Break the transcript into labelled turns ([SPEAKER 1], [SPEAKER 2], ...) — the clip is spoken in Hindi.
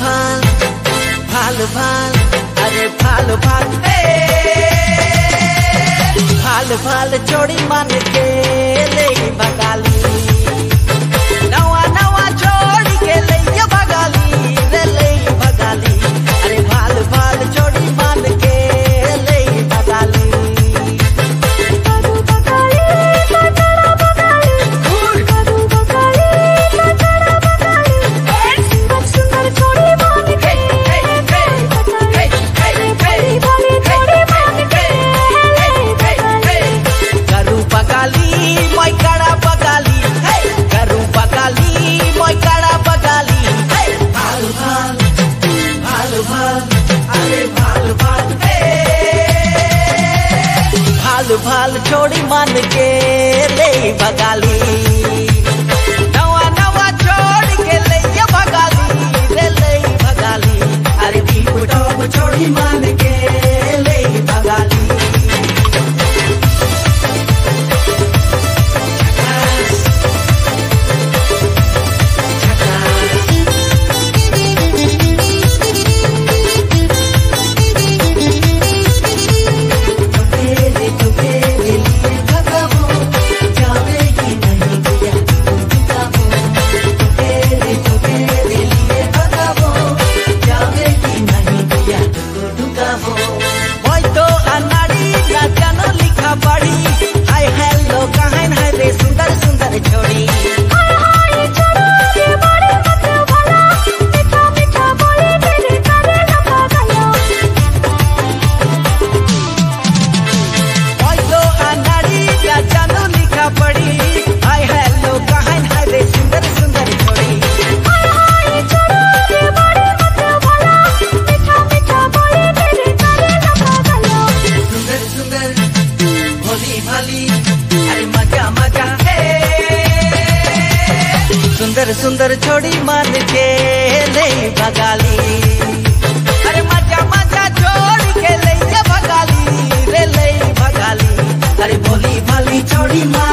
[SPEAKER 1] ভালো ভালো ভালো আরে ভালো ভালো ভালো ভালো চড়ি মানে গেলে বাঙালি? भाल छोड़ी मान के ले
[SPEAKER 2] बगाली। सुंदर सुंदर छोड़ी मान के
[SPEAKER 1] ले बगाली अरे मज़ा मज़ा छोड़ के ले बगाली रे ले बगाली अरे
[SPEAKER 2] भोली भाली
[SPEAKER 1] छोड़ी मान